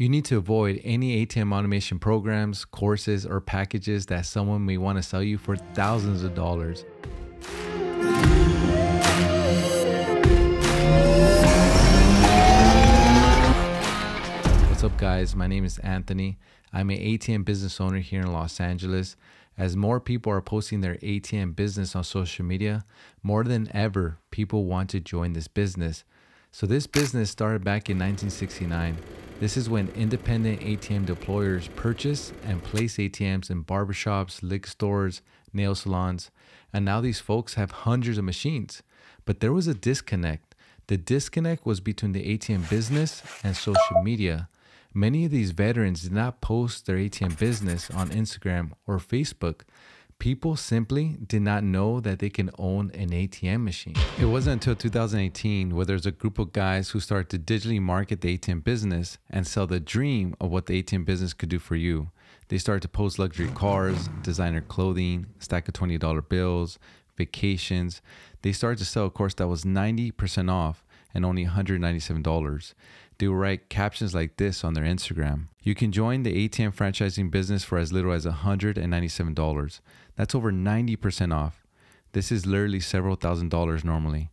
You need to avoid any ATM automation programs, courses, or packages that someone may want to sell you for thousands of dollars. What's up, guys? My name is Anthony. I'm an ATM business owner here in Los Angeles. As more people are posting their ATM business on social media, more than ever, people want to join this business. So, this business started back in 1969. This is when independent ATM deployers purchase and place ATMs in barbershops, liquor stores, nail salons, and now these folks have hundreds of machines. But there was a disconnect. The disconnect was between the ATM business and social media. Many of these veterans did not post their ATM business on Instagram or Facebook people simply did not know that they can own an ATM machine. It wasn't until 2018 where there's a group of guys who started to digitally market the ATM business and sell the dream of what the ATM business could do for you. They started to post luxury cars, designer clothing, stack of $20 bills, vacations. They started to sell a course that was 90% off and only $197. They will write captions like this on their Instagram. You can join the ATM franchising business for as little as $197. That's over 90% off. This is literally several thousand dollars normally.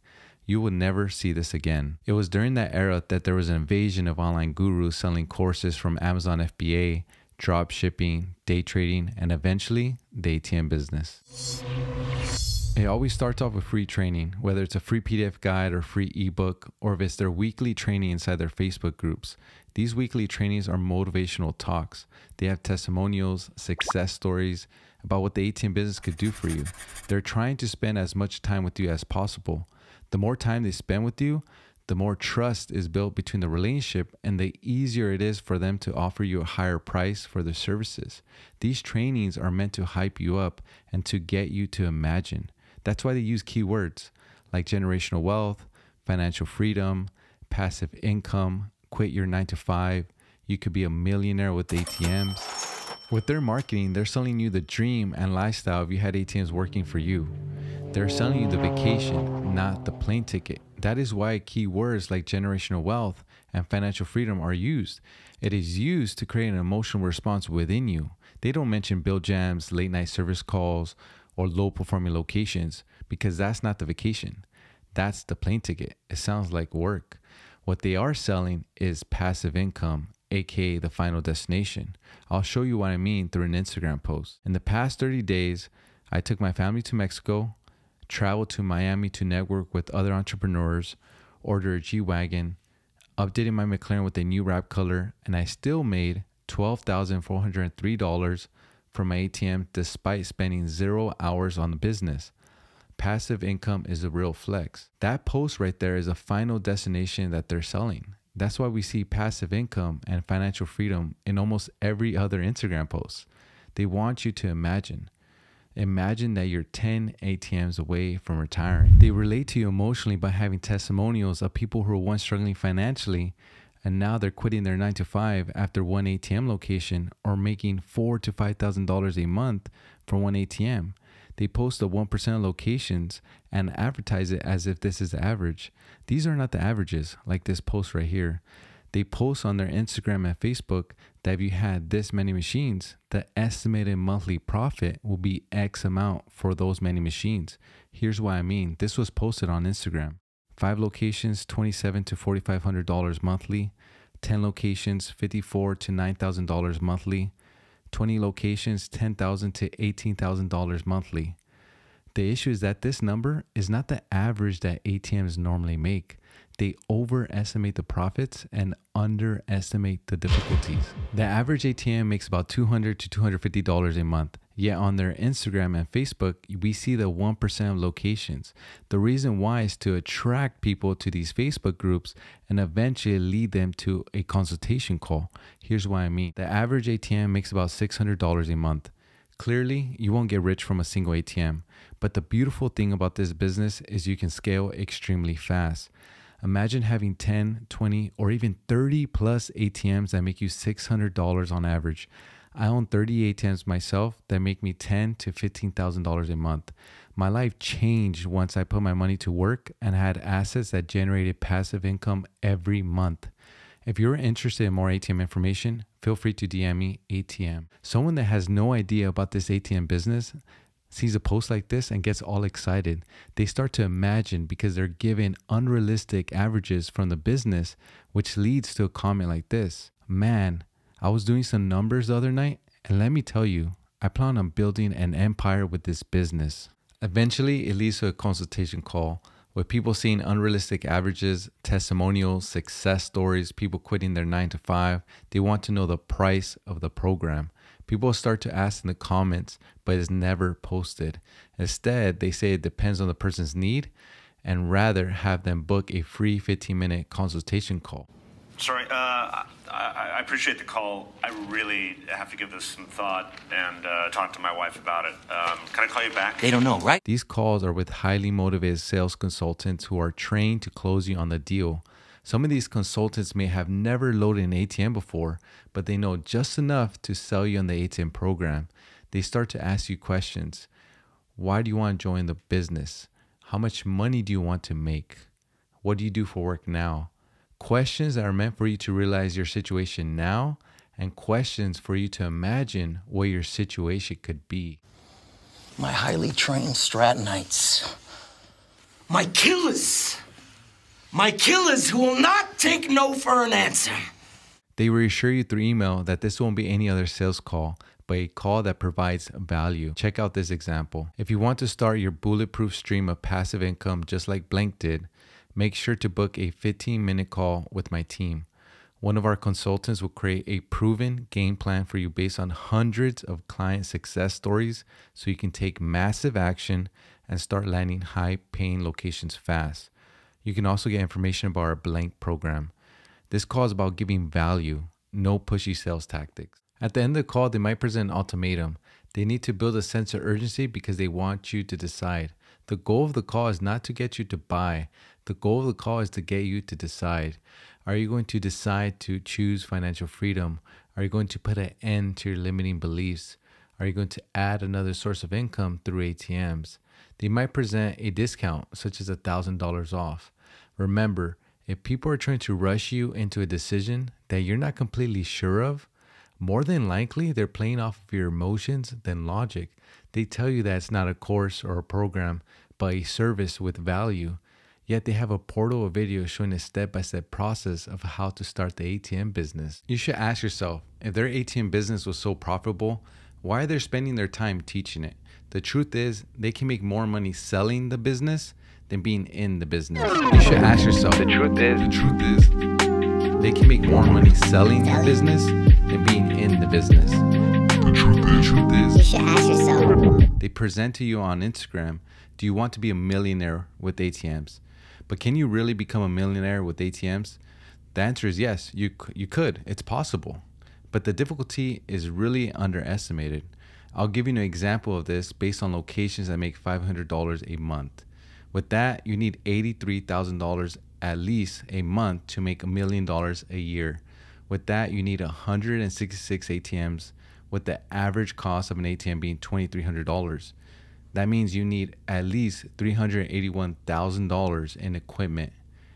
You will never see this again. It was during that era that there was an invasion of online gurus selling courses from Amazon FBA, drop shipping, day trading, and eventually the ATM business. It always starts off with free training, whether it's a free PDF guide or free ebook, or if it's their weekly training inside their Facebook groups. These weekly trainings are motivational talks. They have testimonials, success stories about what the ATM business could do for you. They're trying to spend as much time with you as possible. The more time they spend with you, the more trust is built between the relationship and the easier it is for them to offer you a higher price for their services. These trainings are meant to hype you up and to get you to imagine. That's why they use keywords like generational wealth, financial freedom, passive income, quit your nine to five. You could be a millionaire with ATMs. With their marketing, they're selling you the dream and lifestyle if you had ATMs working for you. They're selling you the vacation, not the plane ticket. That is why keywords like generational wealth and financial freedom are used. It is used to create an emotional response within you. They don't mention bill jams, late night service calls, or low performing locations because that's not the vacation. That's the plane ticket. It sounds like work. What they are selling is passive income, aka the final destination. I'll show you what I mean through an Instagram post. In the past 30 days, I took my family to Mexico, traveled to Miami to network with other entrepreneurs, ordered a G Wagon, updated my McLaren with a new wrap color, and I still made $12,403 from my ATM despite spending zero hours on the business. Passive income is a real flex. That post right there is a final destination that they're selling. That's why we see passive income and financial freedom in almost every other Instagram post. They want you to imagine. Imagine that you're 10 ATMs away from retiring. They relate to you emotionally by having testimonials of people who were once struggling financially and now they're quitting their nine to five after one ATM location or making four to five thousand dollars a month from one ATM. They post the one percent locations and advertise it as if this is the average. These are not the averages, like this post right here. They post on their Instagram and Facebook that if you had this many machines, the estimated monthly profit will be X amount for those many machines. Here's what I mean. This was posted on Instagram. Five locations, twenty-seven to forty-five hundred dollars monthly. Ten locations, fifty-four to nine thousand dollars monthly. Twenty locations, 10,000 to eighteen thousand dollars monthly. The issue is that this number is not the average that ATMs normally make. They overestimate the profits and underestimate the difficulties. The average ATM makes about 200 to $250 a month. Yet on their Instagram and Facebook, we see the 1% of locations. The reason why is to attract people to these Facebook groups and eventually lead them to a consultation call. Here's what I mean the average ATM makes about $600 a month. Clearly, you won't get rich from a single ATM, but the beautiful thing about this business is you can scale extremely fast. Imagine having 10, 20, or even 30 plus ATMs that make you $600 on average. I own 30 ATMs myself that make me ten to fifteen thousand dollars a month. My life changed once I put my money to work and had assets that generated passive income every month. If you're interested in more ATM information, feel free to DM me ATM. Someone that has no idea about this ATM business sees a post like this and gets all excited. They start to imagine because they're given unrealistic averages from the business, which leads to a comment like this Man, I was doing some numbers the other night, and let me tell you, I plan on building an empire with this business. Eventually, it leads to a consultation call with people seeing unrealistic averages, testimonials, success stories, people quitting their nine to five. They want to know the price of the program. People start to ask in the comments, but it's never posted. Instead, they say it depends on the person's need and rather have them book a free 15 minute consultation call. Sorry, uh, I, I, appreciate the call. I really have to give this some thought and uh, talk to my wife about it. Um, can I call you back? They don't know, right? These calls are with highly motivated sales consultants who are trained to close you on the deal. Some of these consultants may have never loaded an ATM before, but they know just enough to sell you on the ATM program. They start to ask you questions. Why do you want to join the business? How much money do you want to make? What do you do for work now? Questions that are meant for you to realize your situation now, and questions for you to imagine what your situation could be. My highly trained Strattonites. My killers. My killers who will not take no for an answer. They reassure you through email that this won't be any other sales call, but a call that provides value. Check out this example. If you want to start your bulletproof stream of passive income just like Blank did, make sure to book a 15 minute call with my team. One of our consultants will create a proven game plan for you based on hundreds of client success stories so you can take massive action and start landing high paying locations fast. You can also get information about our blank program. This call is about giving value, no pushy sales tactics. At the end of the call, they might present an ultimatum. They need to build a sense of urgency because they want you to decide. The goal of the call is not to get you to buy, the goal of the call is to get you to decide. Are you going to decide to choose financial freedom? Are you going to put an end to your limiting beliefs? Are you going to add another source of income through ATMs? They might present a discount, such as $1,000 off. Remember, if people are trying to rush you into a decision that you're not completely sure of, more than likely they're playing off of your emotions than logic. They tell you that it's not a course or a program, but a service with value. Yet they have a portal of videos showing a step by step process of how to start the ATM business. You should ask yourself if their ATM business was so profitable, why are they spending their time teaching it? The truth is, they can make more money selling the business than being in the business. You should ask yourself the truth is, the truth is, they can make more money selling the business than being in the business. The truth is, the truth is, you should ask yourself. They present to you on Instagram, do you want to be a millionaire with ATMs? But can you really become a millionaire with ATMs? The answer is yes, you, you could. It's possible. But the difficulty is really underestimated. I'll give you an example of this based on locations that make $500 a month. With that, you need $83,000 at least a month to make a million dollars a year. With that, you need 166 ATMs, with the average cost of an ATM being $2,300 that means you need at least $381,000 in equipment.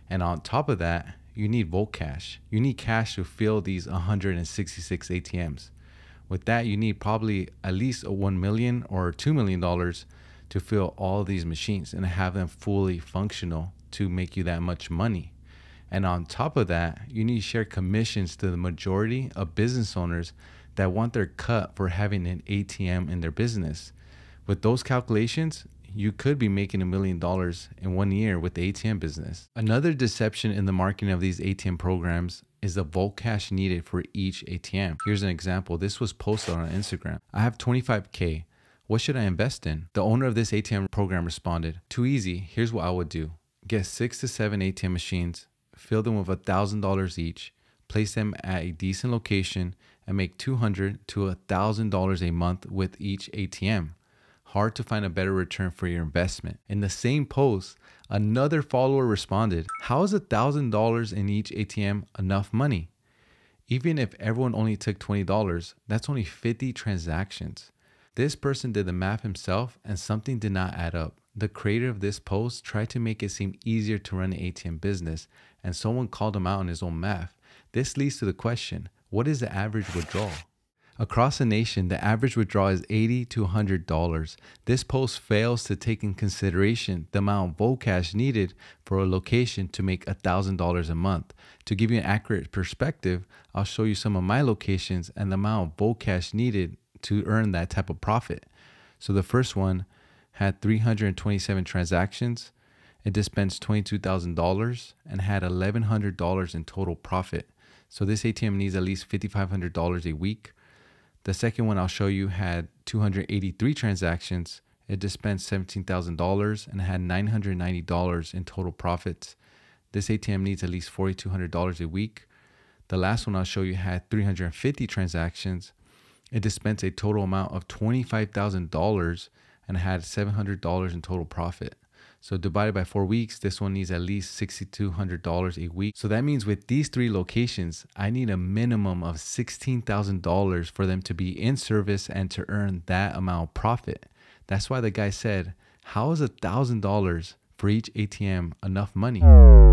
And on top of that, you need Vault Cash. You need cash to fill these 166 ATMs. With that, you need probably at least a 1 million or 2 million dollars to fill all these machines and have them fully functional to make you that much money. And on top of that, you need to share commissions to the majority of business owners that want their cut for having an ATM in their business. With those calculations, you could be making a million dollars in one year with the ATM business. Another deception in the marketing of these ATM programs is the vault cash needed for each ATM. Here's an example. This was posted on Instagram. I have 25K. What should I invest in? The owner of this ATM program responded, Too easy. Here's what I would do get six to seven ATM machines, fill them with $1,000 each, place them at a decent location, and make 200 to $1,000 a month with each ATM hard to find a better return for your investment. In the same post, another follower responded, How is $1,000 in each ATM enough money? Even if everyone only took $20, that's only 50 transactions. This person did the math himself and something did not add up. The creator of this post tried to make it seem easier to run an ATM business, and someone called him out on his own math. This leads to the question what is the average withdrawal? Across the nation, the average withdrawal is 80 to $100. This post fails to take in consideration the amount of vault cash needed for a location to make $1,000 a month. To give you an accurate perspective, I'll show you some of my locations and the amount of vault cash needed to earn that type of profit. So the first one had 327 transactions. It dispensed $22,000 and had $1,100 in total profit. So this ATM needs at least $5,500 a week. The second one I'll show you had 283 transactions. It dispensed $17,000 and had $990 in total profits. This ATM needs at least $4,200 a week. The last one I'll show you had 350 transactions. It dispensed a total amount of $25,000 and had $700 in total profit. So divided by four weeks, this one needs at least $6,200 a week. So that means with these three locations, I need a minimum of $16,000 for them to be in service and to earn that amount of profit. That's why the guy said, how is $1,000 for each ATM enough money?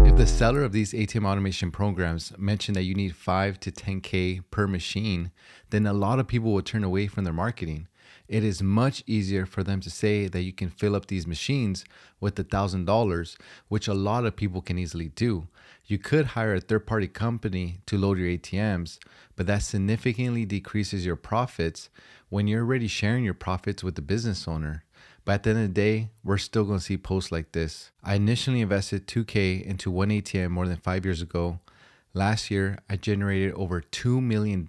If the seller of these ATM automation programs mentioned that you need 5 to 10K per machine, then a lot of people will turn away from their marketing it is much easier for them to say that you can fill up these machines with a thousand dollars, which a lot of people can easily do. You could hire a third party company to load your ATMs, but that significantly decreases your profits when you're already sharing your profits with the business owner. But at the end of the day, we're still going to see posts like this. I initially invested 2K into one ATM more than five years ago. Last year, I generated over $2 million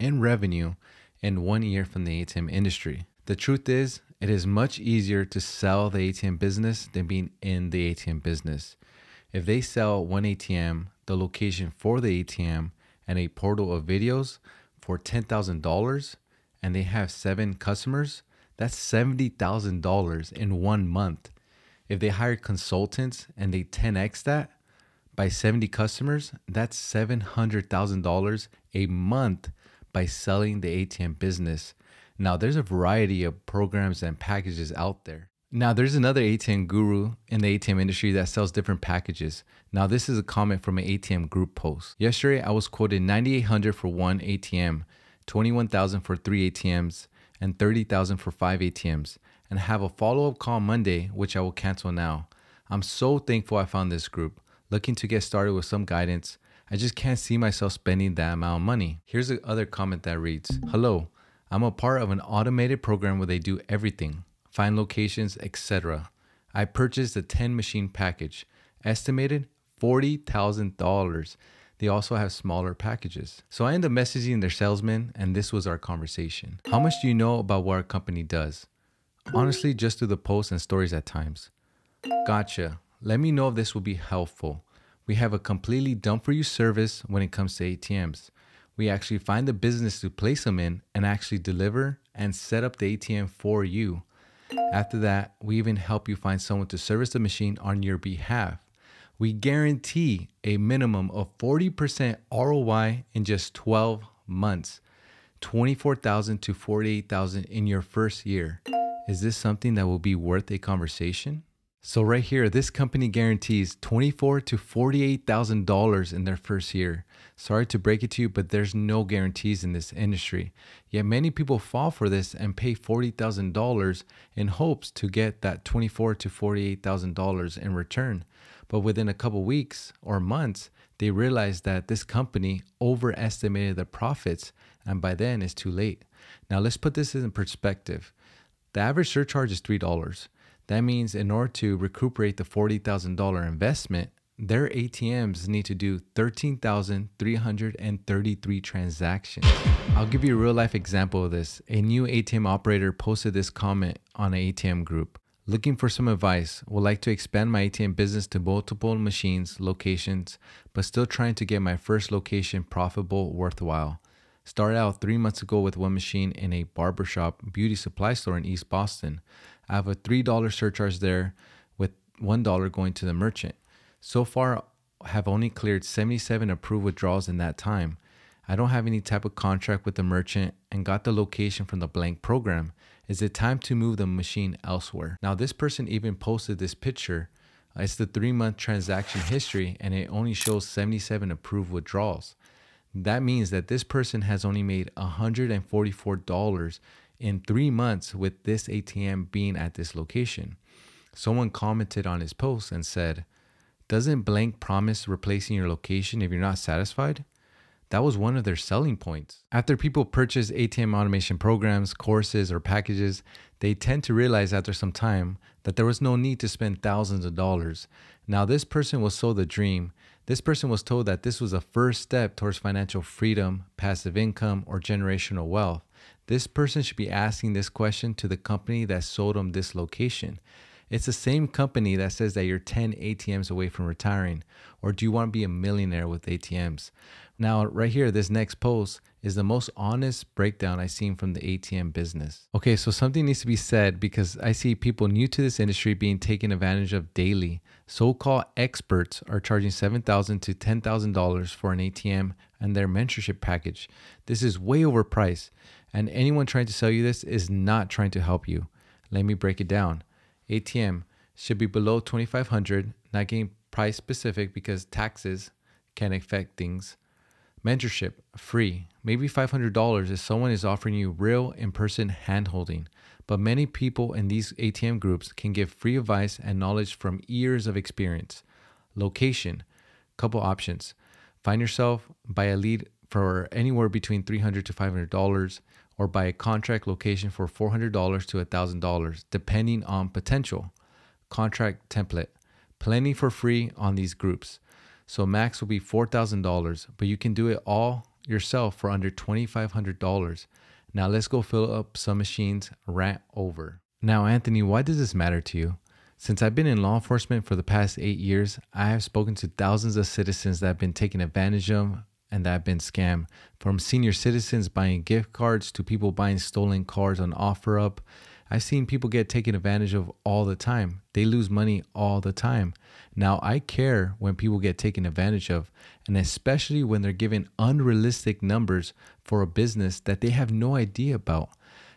in revenue in one year from the ATM industry. The truth is, it is much easier to sell the ATM business than being in the ATM business. If they sell one ATM, the location for the ATM, and a portal of videos for $10,000 and they have seven customers, that's $70,000 in one month. If they hire consultants and they 10x that by 70 customers, that's $700,000 a month by selling the ATM business. Now, there's a variety of programs and packages out there. Now, there's another ATM guru in the ATM industry that sells different packages. Now, this is a comment from an ATM group post. Yesterday, I was quoted 9800 for one ATM, 21000 for three ATMs, and 30000 for five ATMs, and have a follow up call Monday, which I will cancel now. I'm so thankful I found this group. Looking to get started with some guidance, I just can't see myself spending that amount of money. Here's the other comment that reads Hello, I'm a part of an automated program where they do everything, find locations, etc. I purchased a 10 machine package, estimated $40,000. They also have smaller packages. So I end up messaging their salesman, and this was our conversation. How much do you know about what our company does? Honestly, just through the posts and stories at times. Gotcha. Let me know if this will be helpful. We have a completely done for you service when it comes to ATMs. We actually find the business to place them in and actually deliver and set up the ATM for you. After that, we even help you find someone to service the machine on your behalf. We guarantee a minimum of 40% ROI in just 12 months, 24,000 to 48,000 in your first year. Is this something that will be worth a conversation? So right here, this company guarantees twenty-four to forty-eight thousand dollars in their first year. Sorry to break it to you, but there's no guarantees in this industry. Yet many people fall for this and pay forty thousand dollars in hopes to get that twenty-four to forty-eight thousand dollars in return. But within a couple weeks or months, they realize that this company overestimated the profits, and by then it's too late. Now let's put this in perspective. The average surcharge is three dollars. That means in order to recuperate the $40,000 investment, their ATMs need to do 13,333 transactions. I'll give you a real life example of this. A new ATM operator posted this comment on an ATM group. Looking for some advice, would like to expand my ATM business to multiple machines, locations, but still trying to get my first location profitable, worthwhile. Started out three months ago with one machine in a barbershop beauty supply store in East Boston. I have a $3 surcharge there with $1 going to the merchant. So far, have only cleared 77 approved withdrawals in that time. I don't have any type of contract with the merchant and got the location from the blank program. Is it time to move the machine elsewhere? Now, this person even posted this picture. It's the three month transaction history and it only shows 77 approved withdrawals. That means that this person has only made $144 in three months with this ATM being at this location. Someone commented on his post and said, Doesn't blank promise replacing your location if you're not satisfied? That was one of their selling points. After people purchase ATM automation programs, courses, or packages, they tend to realize after some time that there was no need to spend thousands of dollars. Now, this person was sold the dream. This person was told that this was a first step towards financial freedom, passive income, or generational wealth. This person should be asking this question to the company that sold them this location. It's the same company that says that you're 10 ATMs away from retiring. Or do you want to be a millionaire with ATMs? Now, right here, this next post is the most honest breakdown I've seen from the ATM business. Okay, so something needs to be said because I see people new to this industry being taken advantage of daily. So-called experts are charging $7,000 to $10,000 for an ATM and their mentorship package. This is way overpriced, and anyone trying to sell you this is not trying to help you. Let me break it down. ATM should be below 2500 not getting price specific because taxes can affect things. Mentorship, free, maybe $500 if someone is offering you real in person handholding. But many people in these ATM groups can give free advice and knowledge from years of experience. Location, couple options. Find yourself, buy a lead for anywhere between 300 to $500 or buy a contract location for $400 to $1,000, depending on potential. Contract template, plenty for free on these groups. So max will be $4,000, but you can do it all yourself for under $2,500. Now let's go fill up some machines, rant over. Now, Anthony, why does this matter to you? Since I've been in law enforcement for the past eight years, I have spoken to thousands of citizens that have been taken advantage of and that been scammed. From senior citizens buying gift cards to people buying stolen cars on OfferUp. I've seen people get taken advantage of all the time. They lose money all the time. Now, I care when people get taken advantage of, and especially when they're given unrealistic numbers for a business that they have no idea about.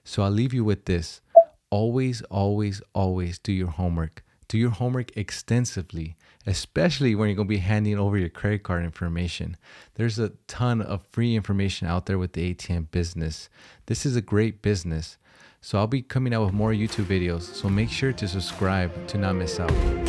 So I'll leave you with this always, always, always do your homework. Do your homework extensively, especially when you're going to be handing over your credit card information. There's a ton of free information out there with the ATM business. This is a great business. So I'll be coming out with more YouTube videos, so make sure to subscribe to not miss out.